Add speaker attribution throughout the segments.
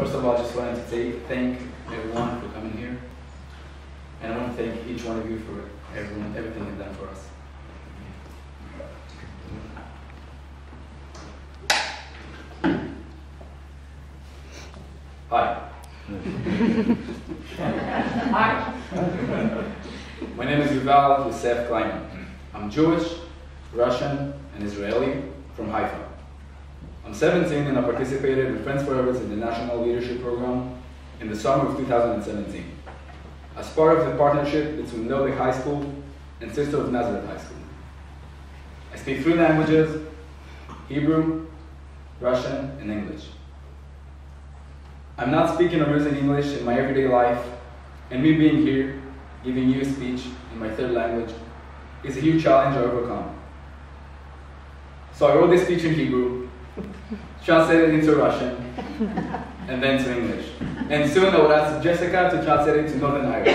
Speaker 1: First of all, I just wanted to say thank everyone for coming here. And I want to thank each one of you for everyone, everything you've done for us. Hi. Hi. My name is Yuval Yosef Klaiman. I'm Jewish, Russian, and Israeli from Haifa. I'm 17 and I participated in Friends Forever's International Leadership Program in the summer of 2017 as part of the partnership between Novi High School and Sister of Nazareth High School. I speak three languages, Hebrew, Russian, and English. I'm not speaking or using English in my everyday life, and me being here, giving you a speech in my third language, is a huge challenge I overcome. So I wrote this speech in Hebrew, translated into Russian, and then to English. And soon I would ask Jessica to translate it to Northern Irish.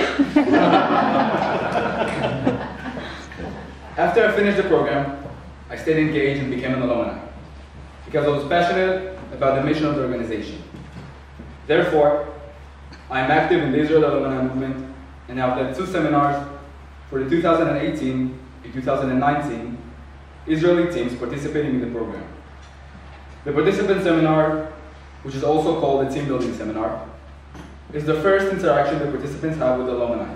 Speaker 1: After I finished the program, I stayed engaged and became an alumni because I was passionate about the mission of the organization. Therefore, I am active in the Israel Alumni Movement and I've led two seminars for the 2018 and 2019 Israeli teams participating in the program. The participant seminar, which is also called the team building seminar, is the first interaction the participants have with the alumni.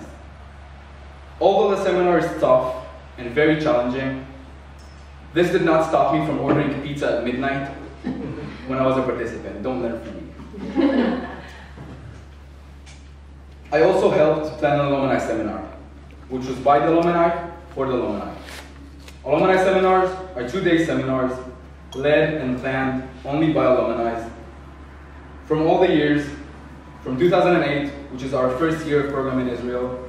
Speaker 1: Although the seminar is tough and very challenging, this did not stop me from ordering pizza at midnight when I was a participant. Don't learn from me. I also helped plan an alumni seminar, which was by the alumni for the alumni. Alumni seminars are two-day seminars led and planned only by alumni. From all the years, from 2008, which is our first year of program in Israel,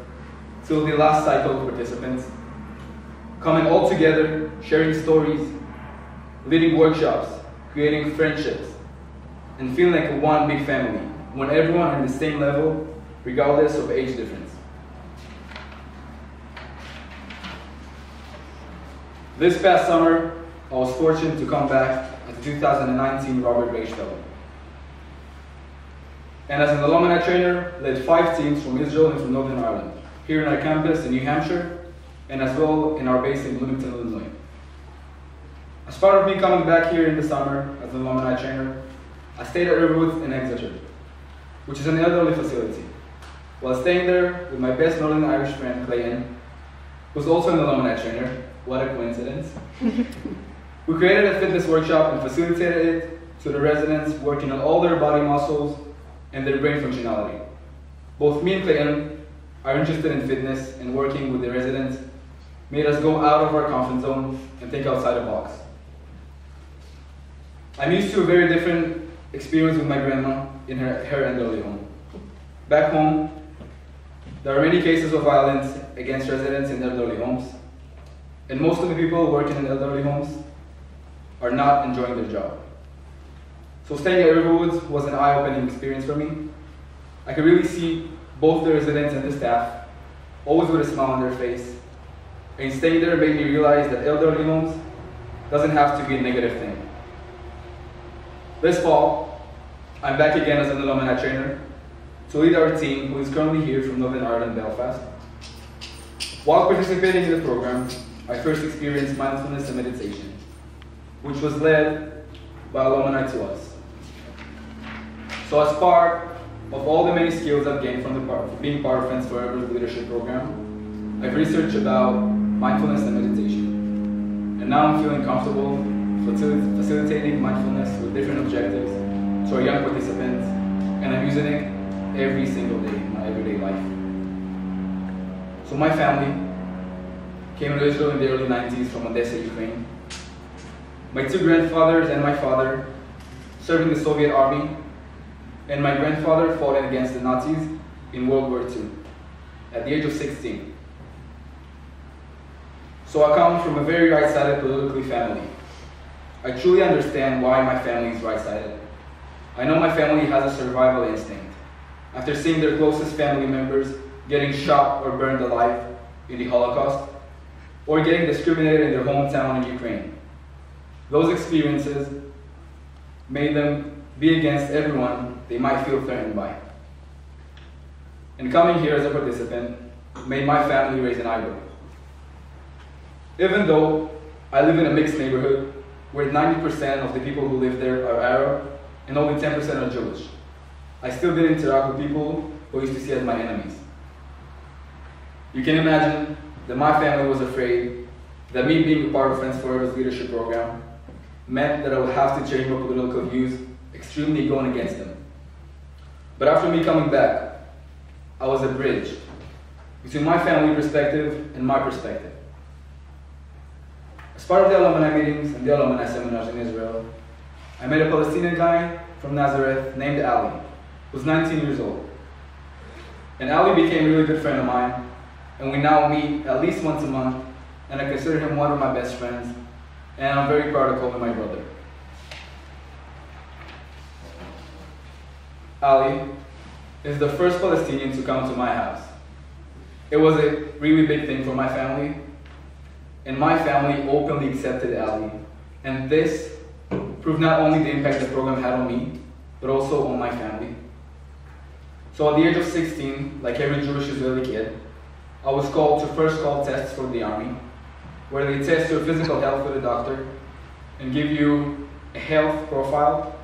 Speaker 1: till the last cycle of participants, coming all together, sharing stories, leading workshops, creating friendships, and feeling like one big family, when everyone on the same level, regardless of age difference. This past summer, I was fortunate to come back as the 2019 Robert Raiche Fellow. And as an alumni trainer, led five teams from Israel and from Northern Ireland, here in our campus in New Hampshire, and as well in our base in Bloomington, Illinois. As part of me coming back here in the summer as an alumni trainer, I stayed at Riverwoods in Exeter, which is an elderly facility. While staying there with my best Northern Irish friend, Clayton, who's also an alumni trainer, what a coincidence. we created a fitness workshop and facilitated it to the residents, working on all their body muscles and their brain functionality. Both me and Clayton are interested in fitness and working with the residents made us go out of our comfort zone and think outside the box. I'm used to a very different experience with my grandma in her, her elderly home. Back home, there are many cases of violence against residents in their elderly homes, and most of the people working in elderly homes are not enjoying their job. So staying at Riverwoods was an eye-opening experience for me. I could really see both the residents and the staff, always with a smile on their face. And staying there made me realize that elderly homes doesn't have to be a negative thing. This fall, I'm back again as an alumni trainer to lead our team who is currently here from Northern Ireland, Belfast. While participating in the program, I first experienced mindfulness and meditation, which was led by alumni to us. So as part of all the many skills I've gained from the part, being part of Friends Forever leadership program, I've researched about mindfulness and meditation. And now I'm feeling comfortable facilitating mindfulness with different objectives to our young participants, and I'm using it every single day in my everyday life. So my family came to Israel in the early 90s from Odessa, Ukraine. My two grandfathers and my father served in the Soviet army, and my grandfather fought against the Nazis in World War II at the age of 16. So I come from a very right-sided politically family. I truly understand why my family is right-sided. I know my family has a survival instinct. After seeing their closest family members getting shot or burned alive in the Holocaust, or getting discriminated in their hometown in Ukraine. Those experiences made them be against everyone they might feel threatened by. And coming here as a participant made my family raise an eyebrow. Even though I live in a mixed neighborhood where 90% of the people who live there are Arab and only 10% are Jewish, I still did interact with people who used to see as my enemies. You can imagine that my family was afraid that me being a part of Friends Forever's leadership program meant that I would have to change my political views, extremely going against them. But after me coming back, I was a bridge between my family perspective and my perspective. As part of the alumni meetings and the alumni seminars in Israel, I met a Palestinian guy from Nazareth named Ali, who was 19 years old. And Ali became a really good friend of mine, and we now meet at least once a month, and I consider him one of my best friends, and I'm very proud to call him my brother. Ali is the first Palestinian to come to my house. It was a really big thing for my family, and my family openly accepted Ali. And this proved not only the impact the program had on me, but also on my family. So at the age of 16, like every Jewish Israeli kid, I was called to first call tests for the army, where they test your physical health with a doctor and give you a health profile,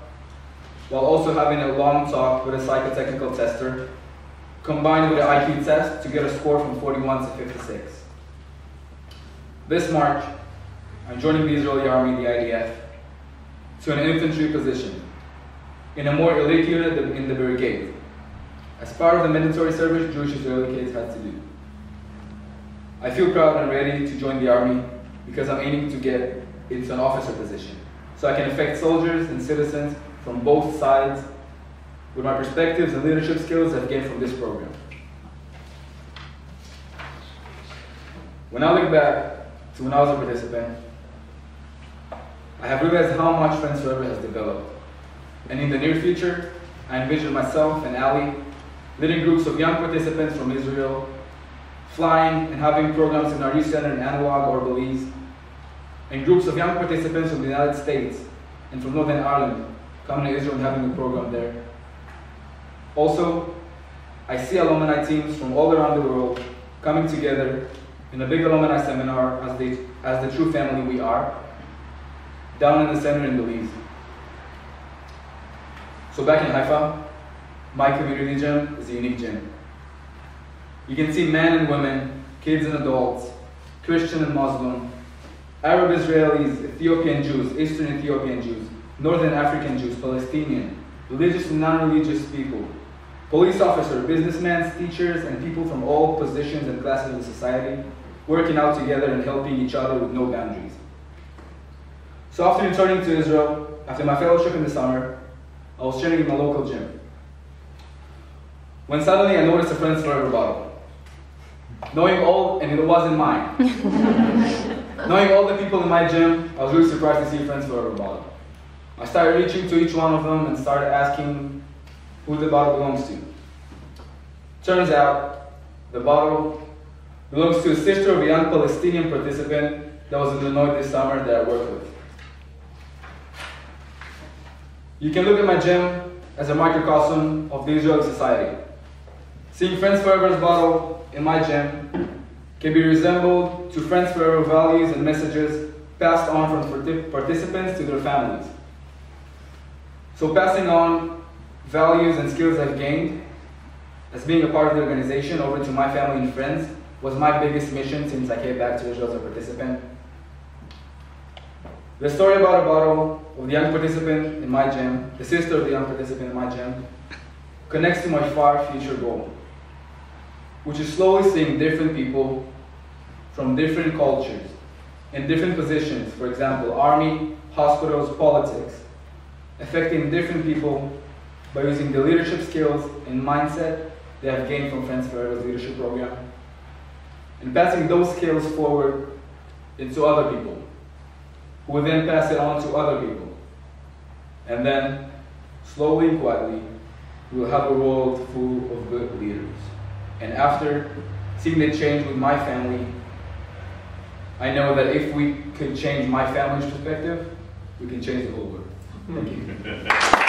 Speaker 1: while also having a long talk with a psychotechnical tester, combined with an IQ test to get a score from 41 to 56. This March, I'm joining the Israeli Army, the IDF, to an infantry position in a more elite unit in the brigade, as part of the mandatory service Jewish Israeli kids had to do. I feel proud and ready to join the Army because I'm aiming to get into an officer position, so I can affect soldiers and citizens from both sides with my perspectives and leadership skills I've gained from this program. When I look back to when I was a participant, I have realized how much Friends Forever has developed. And in the near future, I envision myself and Ali leading groups of young participants from Israel, flying and having programs in our youth center in Analog or Belize, and groups of young participants from the United States and from Northern Ireland coming to Israel and having a program there. Also, I see alumni teams from all around the world coming together in a big alumni seminar as, they, as the true family we are, down in the center in Belize. So back in Haifa, my community gym is a unique gym. You can see men and women, kids and adults, Christian and Muslim, Arab Israelis, Ethiopian Jews, Eastern Ethiopian Jews, Northern African Jews, Palestinian, religious and non-religious people, police officers, businessmen, teachers, and people from all positions and classes in society working out together and helping each other with no boundaries. So after returning to Israel, after my fellowship in the summer, I was training in my local gym. When suddenly I noticed a Friends Forever bottle. Knowing all, and it wasn't mine. Knowing all the people in my gym, I was really surprised to see a Friends Forever bottle. I started reaching to each one of them and started asking who the bottle belongs to. Turns out, the bottle belongs to a sister of a young Palestinian participant that was in the Illinois this summer that I worked with. You can look at my gym as a microcosm of the Israeli society. Seeing Friends Forever's bottle in my gym can be resembled to Friends Forever values and messages passed on from participants to their families. So passing on values and skills I've gained as being a part of the organization over to my family and friends was my biggest mission since I came back to Israel as a participant. The story about a bottle of the young participant in my gym, the sister of the young participant in my gym, connects to my far future goal, which is slowly seeing different people from different cultures in different positions, for example, army, hospitals, politics, affecting different people by using the leadership skills and mindset they have gained from Friends Forever's leadership program, and passing those skills forward into other people, who will then pass it on to other people. And then, slowly and quietly, we will have a world full of good leaders. And after seeing the change with my family, I know that if we could change my family's perspective, we can change the whole world. Thank you.